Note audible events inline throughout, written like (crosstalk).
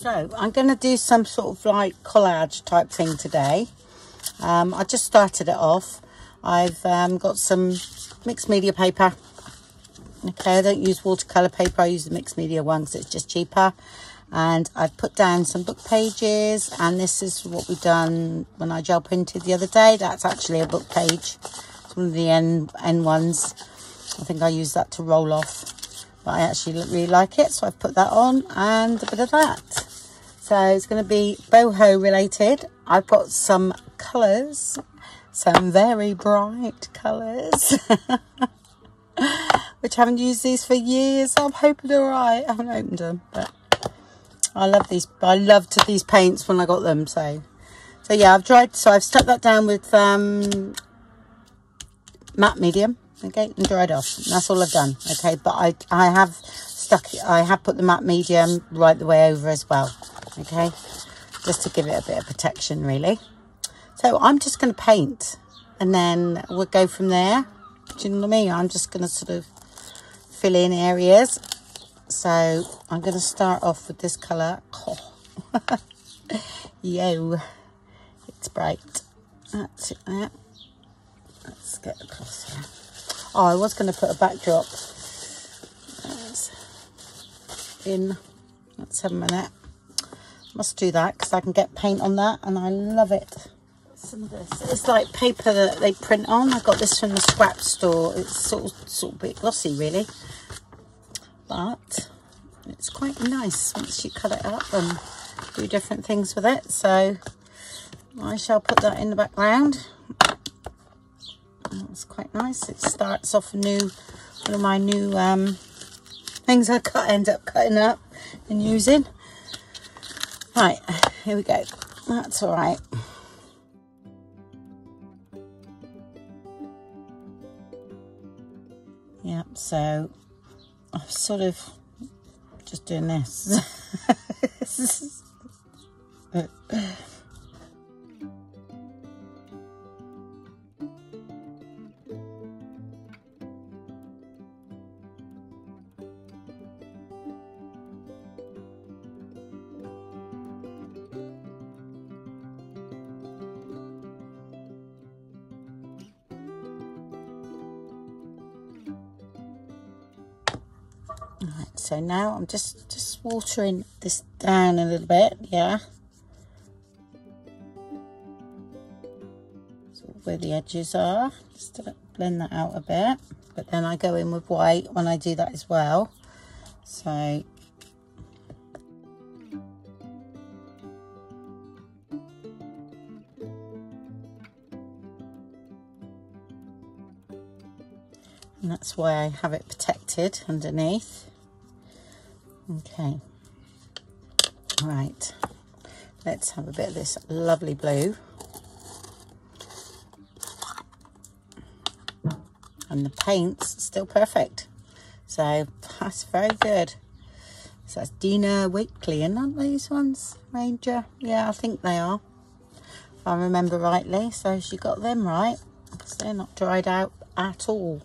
So I'm going to do some sort of like collage type thing today. Um, I just started it off. I've um, got some mixed media paper. Okay, I don't use watercolour paper. I use the mixed media one because it's just cheaper. And I've put down some book pages. And this is what we've done when I gel printed the other day. That's actually a book page. It's one of the N, N ones. I think I use that to roll off. But I actually really like it. So I've put that on and a bit of that. So it's going to be boho related. I've got some colours. Some very bright colours. (laughs) Which I haven't used these for years. I'm hoping they're alright. I haven't opened them. But I love these. I loved these paints when I got them. So, so yeah, I've tried. So I've stuck that down with um, matte medium okay and dried off that's all I've done okay but I I have stuck I have put the matte medium right the way over as well okay? Just to give it a bit of protection really. So I'm just going to paint and then we'll go from there. Do you know what I mean? I'm just going to sort of fill in areas. So I'm going to start off with this colour. Oh. (laughs) yo it's bright. That's it there. Let's get across here. Oh, I was going to put a backdrop. In. Let's have a minute. Must do that because I can get paint on that and I love it. Some of this. It's like paper that they print on. I got this from the scrap store. It's sort of, sort of a bit glossy really. But it's quite nice once you cut it up and do different things with it. So I shall put that in the background. That's quite nice. It starts off a new, one of my new um, things I cut, end up cutting up and using. Right, here we go. That's all right. Yeah, so I'm sort of just doing this. (laughs) Right, so now I'm just, just watering this down a little bit, yeah. Where the edges are, just to blend that out a bit. But then I go in with white when I do that as well. So and that's why I have it protected underneath. Okay. Right. Let's have a bit of this lovely blue. And the paint's still perfect. So that's very good. So that's Dina Wakley, aren't these ones? Ranger? Yeah, I think they are. If I remember rightly. So she got them right. Because they're not dried out at all.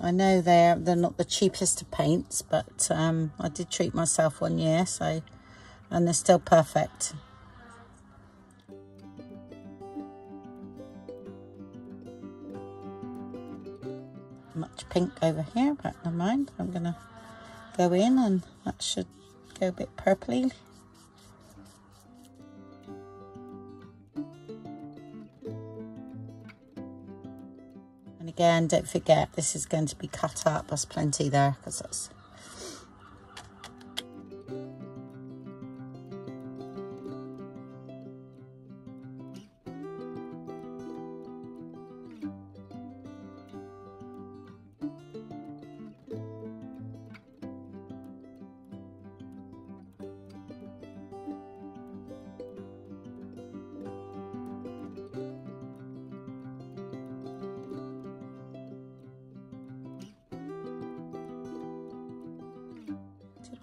I know they're they're not the cheapest of paints, but um, I did treat myself one year, so and they're still perfect. Much pink over here, but never mind. I'm gonna go in, and that should go a bit purpley. Again, don't forget, this is going to be cut up. There's plenty there because that's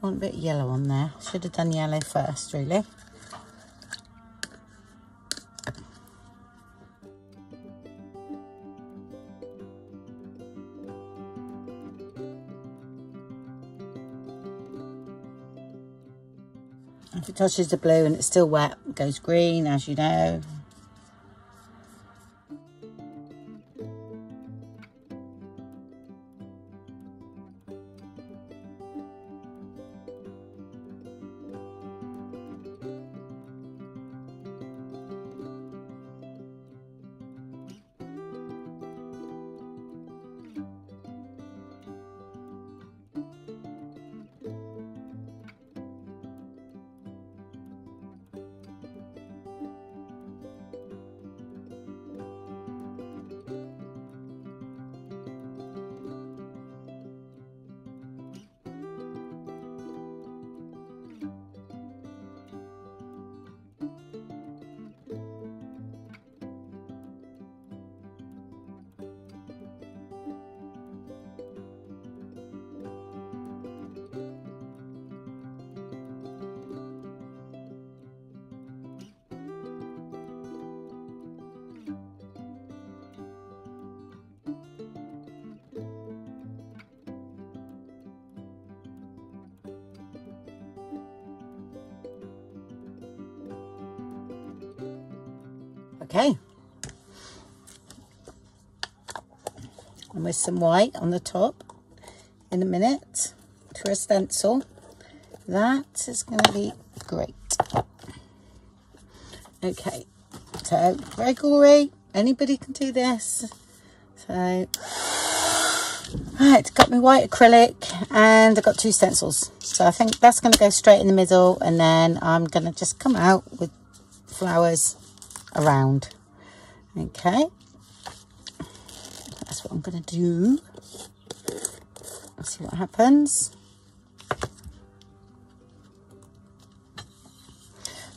want a bit yellow on there. Should have done yellow first, really. If it touches the blue and it's still wet, it goes green, as you know. Okay. And with some white on the top in a minute to a stencil. That is going to be great. Okay, so Gregory, anybody can do this. So, (sighs) right, got my white acrylic and I've got two stencils. So I think that's going to go straight in the middle and then I'm going to just come out with flowers around. Okay, that's what I'm going to do. Let's see what happens.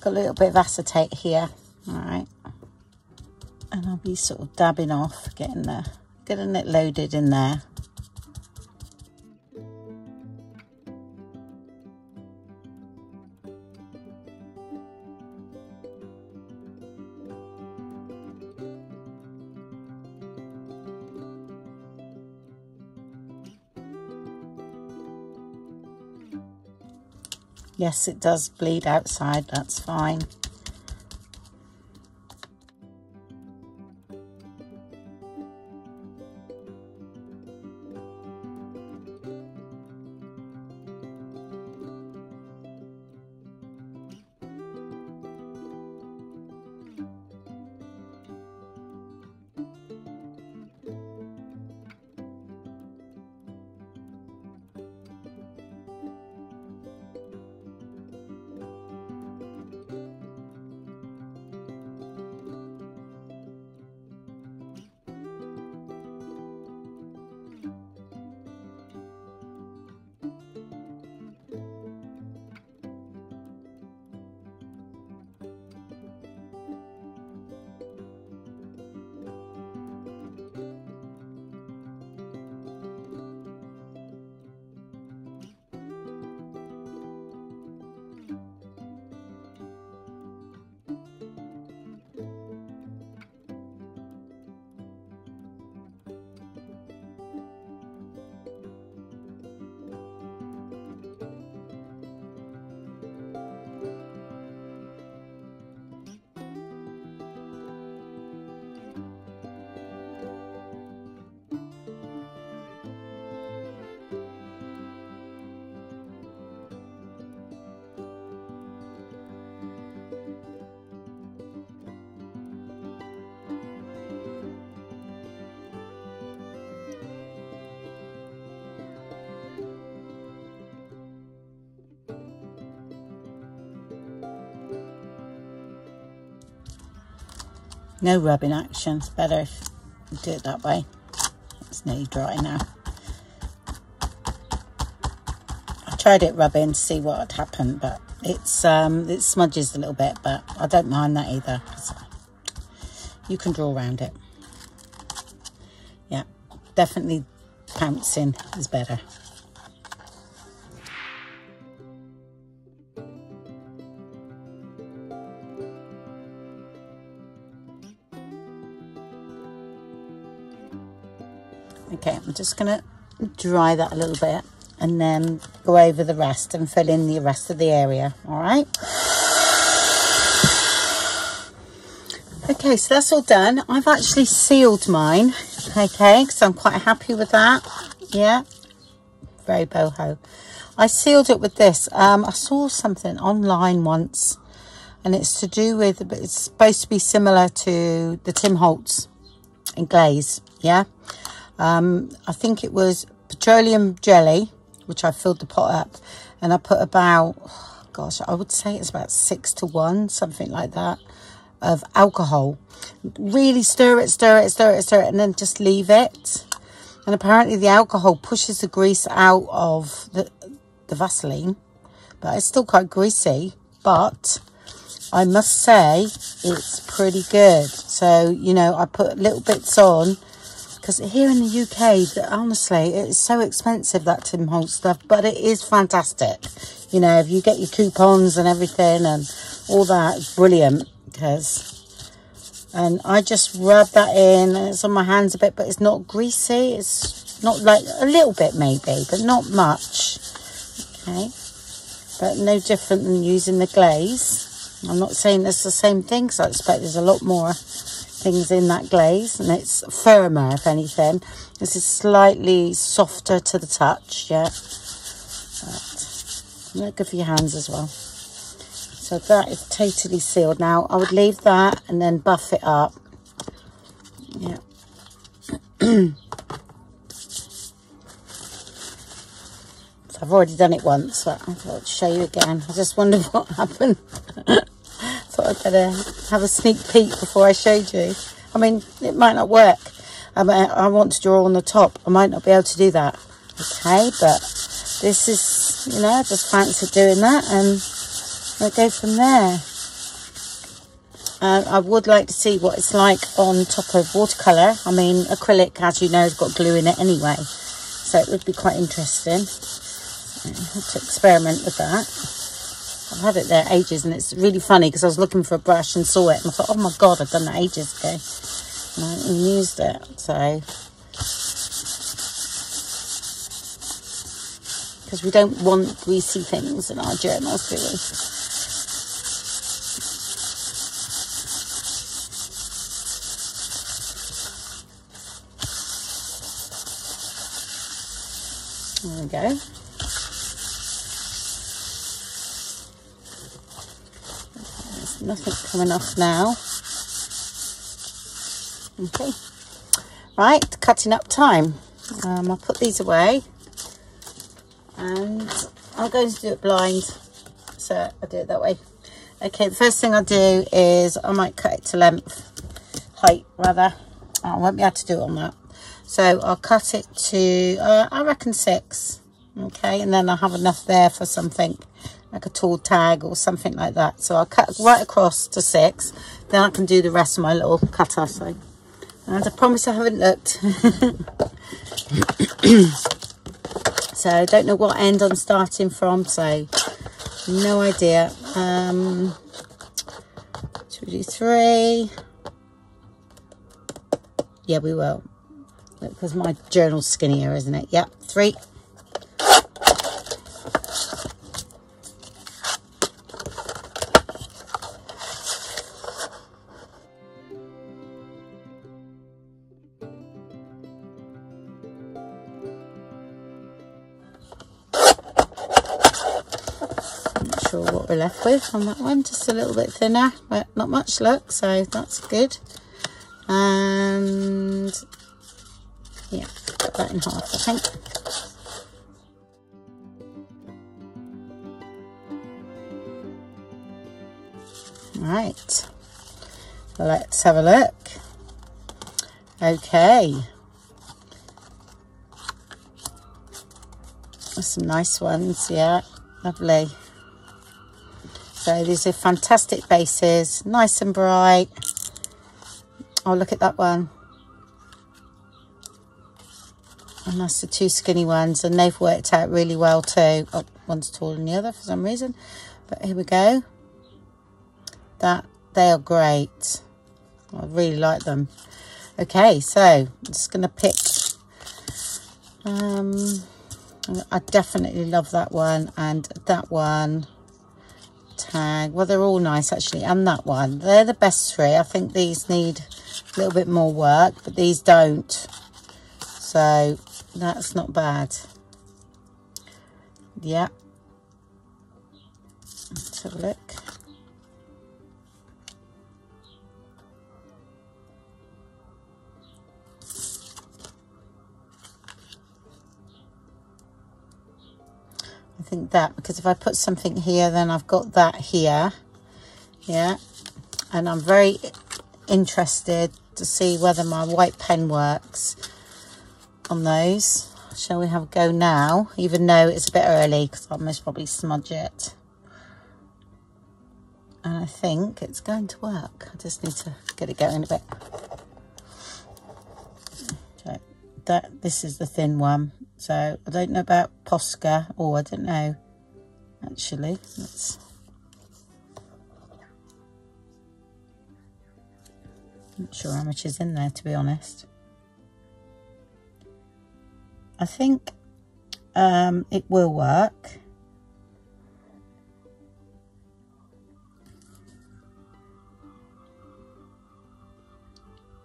Got a little bit of acetate here. All right. And I'll be sort of dabbing off, getting the, getting it loaded in there. Yes, it does bleed outside, that's fine. No rubbing action. It's better if you do it that way. It's nearly dry now. I tried it rubbing to see what had happened, but it's um, it smudges a little bit, but I don't mind that either. You can draw around it. Yeah, definitely pouncing is better. Just going to dry that a little bit and then go over the rest and fill in the rest of the area all right? Okay so that's all done. I've actually sealed mine okay because I'm quite happy with that. Yeah. Very boho. I sealed it with this. Um, I saw something online once and it's to do with it's supposed to be similar to the Tim Holtz in glaze yeah um, I think it was petroleum jelly which I filled the pot up and I put about gosh I would say it's about six to one something like that of alcohol. Really stir it stir it stir it stir it and then just leave it. And apparently the alcohol pushes the grease out of the the Vaseline but it's still quite greasy but I must say it's pretty good. So you know I put little bits on because here in the UK, honestly, it's so expensive, that Tim Holtz stuff, but it is fantastic. You know, if you get your coupons and everything and all that, it's brilliant because, and I just rub that in, it's on my hands a bit, but it's not greasy, it's not like, a little bit maybe, but not much, okay, but no different than using the glaze. I'm not saying it's the same thing, because I expect there's a lot more things in that glaze and it's firmer if anything. This is slightly softer to the touch yeah. But good for your hands as well. So that is totally sealed. Now I would leave that and then buff it up. Yeah. (clears throat) So I've already done it once but I thought I'd show you again. I just wondered (laughs) what happened (laughs) thought I'd better have a sneak peek before I showed you. I mean, it might not work. I, mean, I want to draw on the top. I might not be able to do that. Okay, but this is, you know, I just fancy doing that and I'll go from there. Uh, I would like to see what it's like on top of watercolour. I mean, acrylic, as you know, has got glue in it anyway. So it would be quite interesting to experiment with that. I've had it there ages and it's really funny because I was looking for a brush and saw it and I thought, oh my god, I've done that ages ago. And I haven't used it, so. Because we don't want greasy things in our journals, do we? There we go. nothing coming off now. Okay, right, cutting up time. Um, I'll put these away and I'm going to do it blind, so I'll do it that way. Okay, the first thing I'll do is I might cut it to length, height rather. I won't be able to do it on that. So I'll cut it to, uh, I reckon six. Okay, and then I'll have enough there for something like a tall tag or something like that. So I'll cut right across to six. Then I can do the rest of my little cutter. So, and I promise I haven't looked. (coughs) so I don't know what end I'm starting from. So no idea. Um, should we do three? Yeah, we will. Because my journal's skinnier, isn't it? Yep, three. Left with. On that one just a little bit thinner but not much luck so that's good. And yeah cut that in half I think. Right. Let's have a look. Okay. Some nice ones yeah. Lovely so these are fantastic bases, nice and bright. Oh, look at that one. And that's the two skinny ones, and they've worked out really well too. Oh, one's taller than the other for some reason. But here we go. That they are great. I really like them. Okay, so I'm just going to pick um, I definitely love that one and that one Well, they're all nice actually. And that one. They're the best three. I think these need a little bit more work, but these don't. So that's not bad. Yeah. Let's have a look. Think that because if I put something here then I've got that here. Yeah. And I'm very interested to see whether my white pen works on those. Shall we have a go now? Even though it's a bit early because I'll most probably smudge it. And I think it's going to work. I just need to get it going a bit. That this is the thin one so I don't know about Posca. Oh, I don't know. Actually, let's. Not sure how much is in there, to be honest. I think um, it will work.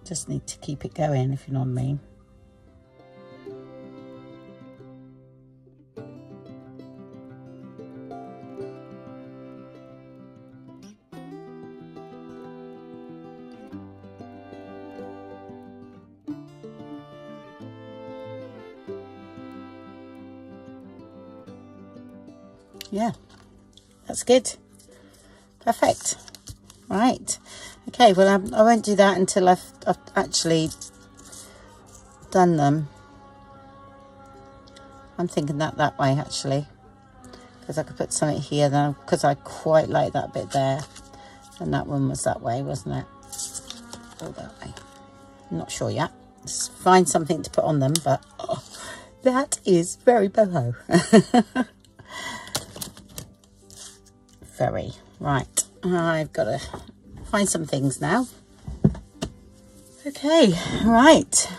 Just need to keep it going, if you know what I mean. Good. Perfect. Right. Okay, well, I, I won't do that until I've, I've actually done them. I'm thinking that that way, actually. Because I could put something here, then because I quite like that bit there. And that one was that way, wasn't it? All that way. I'm not sure yet. Just find something to put on them, but oh, that is very boho. (laughs) Right, I've got to find some things now. Okay, right.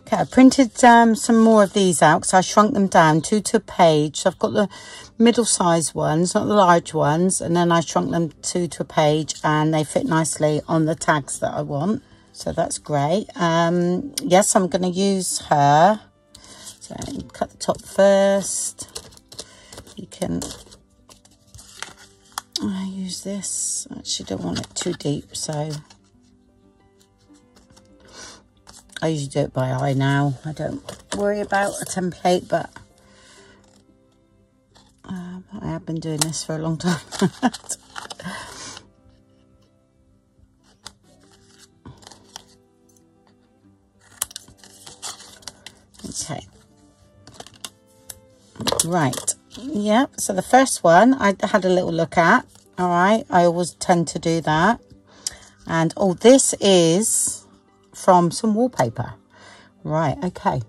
Okay, I printed um, some more of these out because I shrunk them down two to a page. So I've got the middle size ones, not the large ones. And then I shrunk them two to a page and they fit nicely on the tags that I want. So that's great. Um, yes, I'm going to use her. So cut the top first. You can I use this. I actually don't want it too deep, so I usually do it by eye now. I don't worry about a template, but um, I have been doing this for a long time. (laughs) okay. Right. Yep, so the first one I had a little look at. All right, I always tend to do that. And, oh, this is from some wallpaper. Right, okay.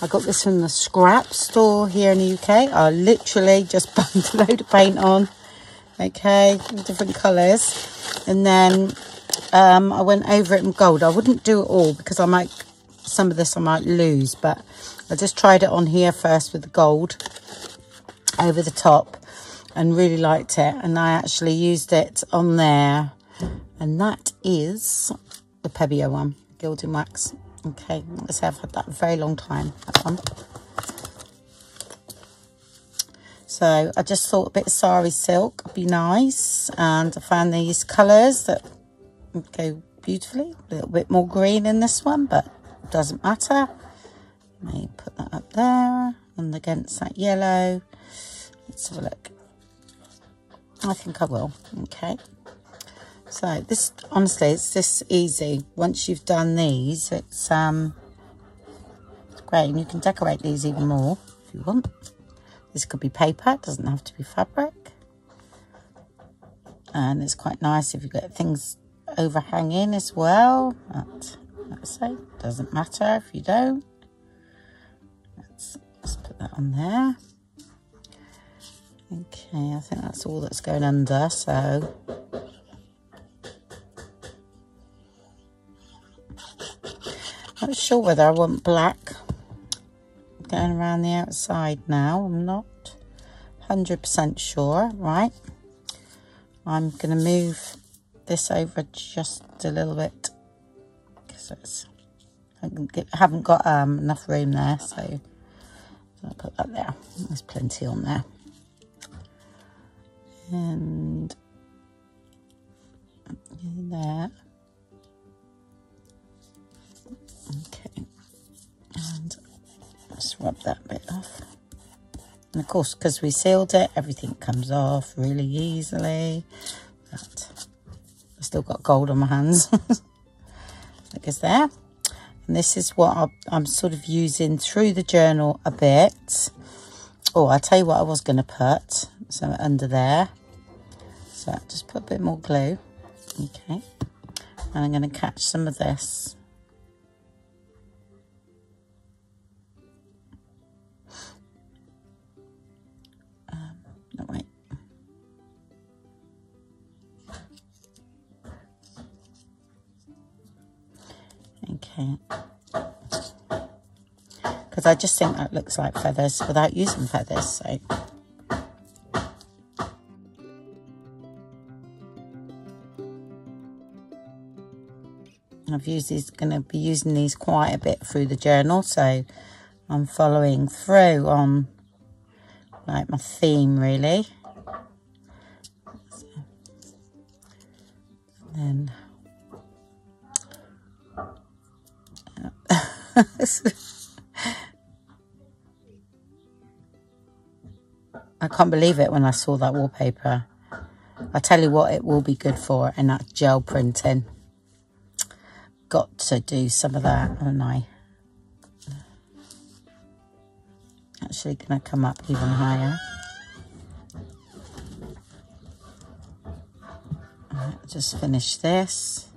I got this from the scrap store here in the UK. I literally just (laughs) bumped a load of paint on. Okay, different colours. And then um, I went over it in gold. I wouldn't do it all because I might, some of this I might lose. But I just tried it on here first with the gold over the top and really liked it and I actually used it on there. And that is the Pebeo one gilding wax. Okay let's say I've had that a very long time that one. So I just thought a bit of sari silk would be nice and I found these colours that go beautifully a little bit more green in this one but doesn't matter. Me put that up there and against that yellow Let's have a look. I think I will. Okay. So this, honestly, it's this easy. Once you've done these, it's um, great. And you can decorate these even more if you want. This could be paper. It doesn't have to be fabric. And it's quite nice if you get things overhanging as well. But, let's say, doesn't matter if you don't. Let's, let's put that on there. Okay, I think that's all that's going under, so... I'm not sure whether I want black. going around the outside now. I'm not 100% sure. Right. I'm going to move this over just a little bit because it's I haven't got um, enough room there. So I'll put that there. There's plenty on there. And there. Okay. And just rub that bit off. And of course, because we sealed it, everything comes off really easily. But I've still got gold on my hands. like it's there. And this is what I'm sort of using through the journal a bit. Oh, I'll tell you what I was going to put. So under there. So just put a bit more glue. Okay. And I'm going to catch some of this. Um, no. Okay. Because I just think that looks like feathers without using feathers. So. I've used going to be using these quite a bit through the journal, so I'm following through on like my theme really. So, then (laughs) I can't believe it when I saw that wallpaper. I tell you what it will be good for, and that's gel printing to do some of that, haven't I? Actually going to come up even higher. Right, just finish this.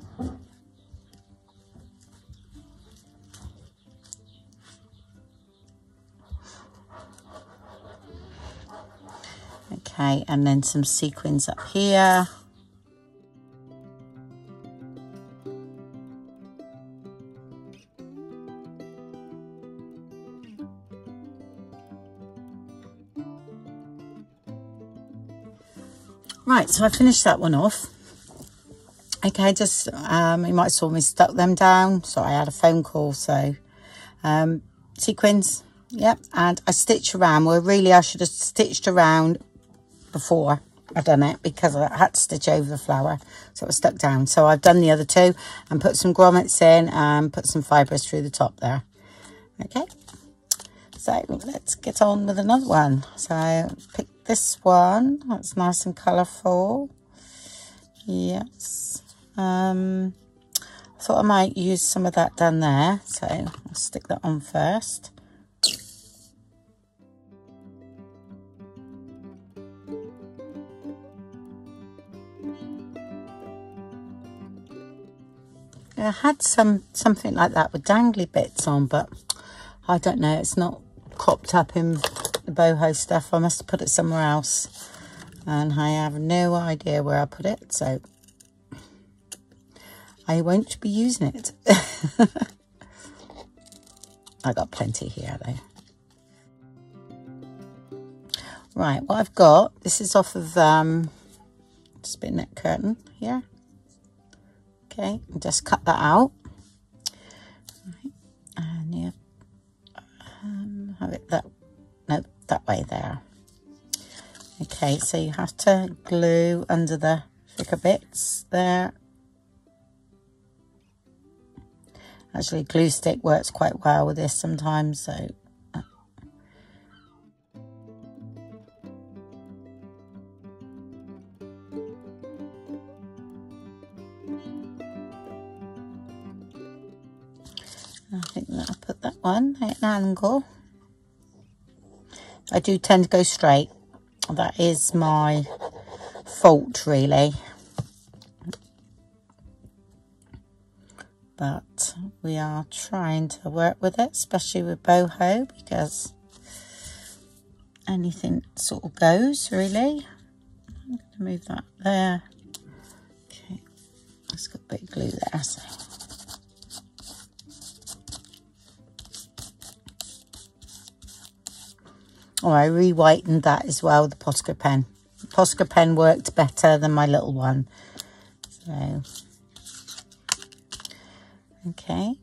Okay, and then some sequins up here. Right, so I finished that one off. Okay, just, um, you might saw me stuck them down. So I had a phone call, so, um, sequins, yep. And I stitched around. Well, really, I should have stitched around before I done it because I had to stitch over the flower. So it was stuck down. So I've done the other two and put some grommets in and put some fibres through the top there. Okay. So let's get on with another one. So pick this one. That's nice and colourful. Yes. Um, I thought I might use some of that down there. So I'll stick that on first. I had some something like that with dangly bits on, but I don't know. It's not cropped up in the boho stuff. I must have put it somewhere else. And I have no idea where I put it. So I won't be using it. (laughs) I got plenty here though. Right, what I've got, this is off of um, spin net curtain here. Okay, just cut that out. Right. And yeah, um, have it that that way there. Okay, so you have to glue under the thicker bits there. Actually, glue stick works quite well with this sometimes, so uh, I think that I'll put that one at an angle. I do tend to go straight. That is my fault, really. But we are trying to work with it, especially with boho, because anything sort of goes, really. I'm going to move that there. Okay, let's got a bit of glue there, so Oh, I re-whitened that as well, the Posca pen. Posca pen worked better than my little one. So, okay.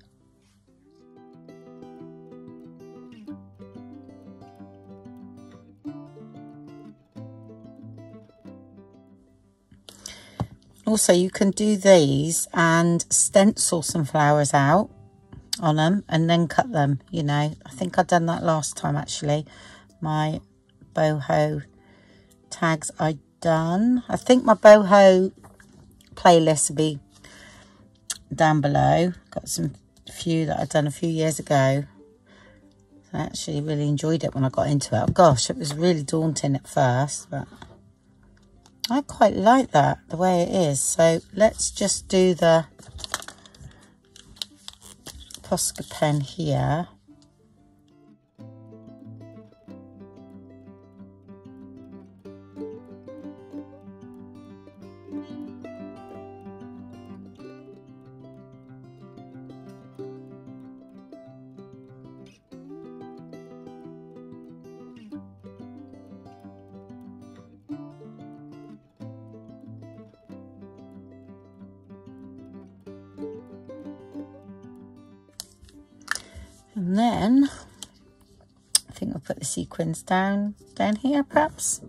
Also, you can do these and stencil some flowers out on them and then cut them, you know. I think I've done that last time, actually. My boho tags I done. I think my boho playlist will be down below. Got some few that I've done a few years ago. I actually really enjoyed it when I got into it. Gosh, it was really daunting at first, but I quite like that, the way it is. So let's just do the Posca pen here. And then I think I'll put the sequins down down here perhaps.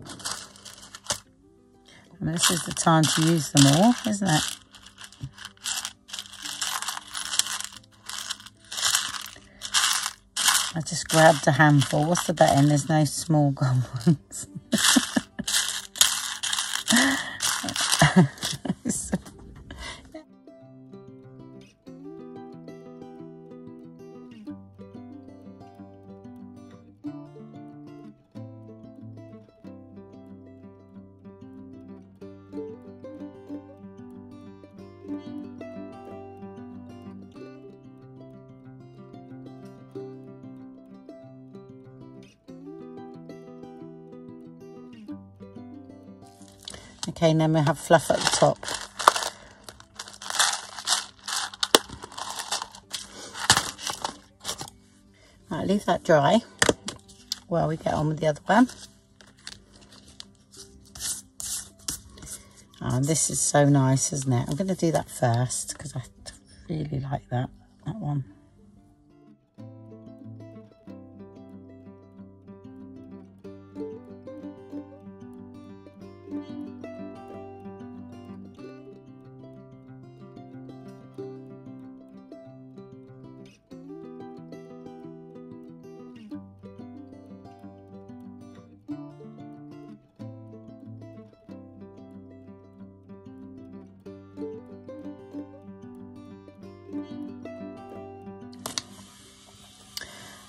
This is the time to use them all, isn't it? I just grabbed a handful. What's the bet? There's no small (laughs) gum ones. Okay, and then we have fluff at the top. Right, leave that dry while we get on with the other one. Oh, this is so nice, isn't it? I'm going to do that first because I really like that, that one.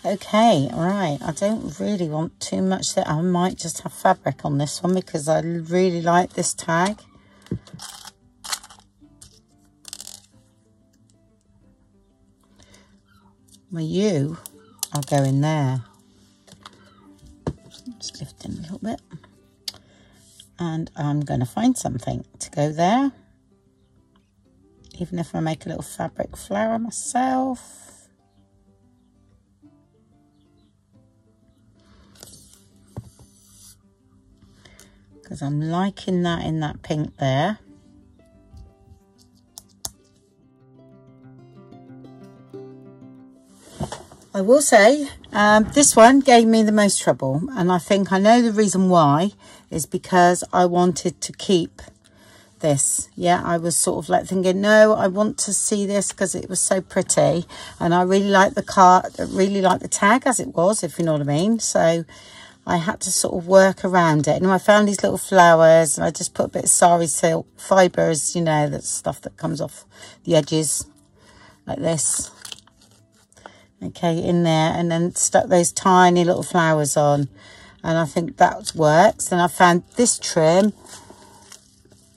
Okay, right. I don't really want too much that I might just have fabric on this one because I really like this tag. My U, I'll go in there. Just lift in a little bit. And I'm going to find something to go there. Even if I make a little fabric flower myself. Because I'm liking that in that pink there. I will say um, this one gave me the most trouble and I think I know the reason why is because I wanted to keep this yeah I was sort of like thinking no I want to see this because it was so pretty and I really like the card really like the tag as it was if you know what I mean so I had to sort of work around it. And I found these little flowers and I just put a bit of sari silk fibres, you know, that stuff that comes off the edges like this. Okay, in there and then stuck those tiny little flowers on. And I think that works. And I found this trim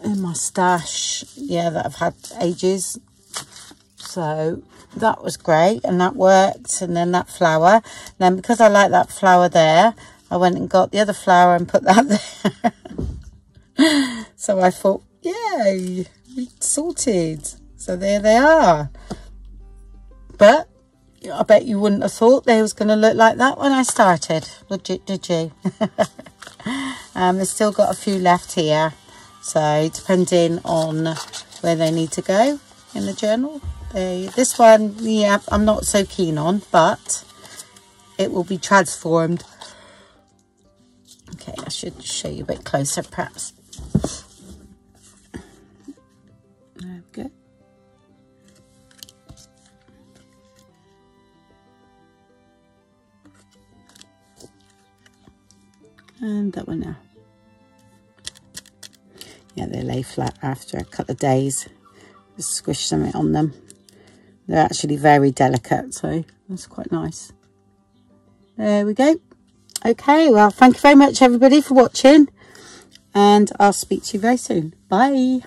in my stash, yeah, that I've had ages. So that was great and that worked. And then that flower. And then because I like that flower there, I went and got the other flower and put that (laughs) there. so I thought, yay, we sorted. So there they are. But I bet you wouldn't have thought they was going to look like that when I started, would you? Did you? (laughs) um, they've still got a few left here. So depending on where they need to go in the journal. They, this one, yeah, I'm not so keen on, but it will be transformed. Okay, I should show you a bit closer perhaps. There we go. And that one now. Yeah, they lay flat after a couple of days. Just squish something on them. They're actually very delicate, so that's quite nice. There we go. Okay, well, thank you very much, everybody, for watching. And I'll speak to you very soon. Bye.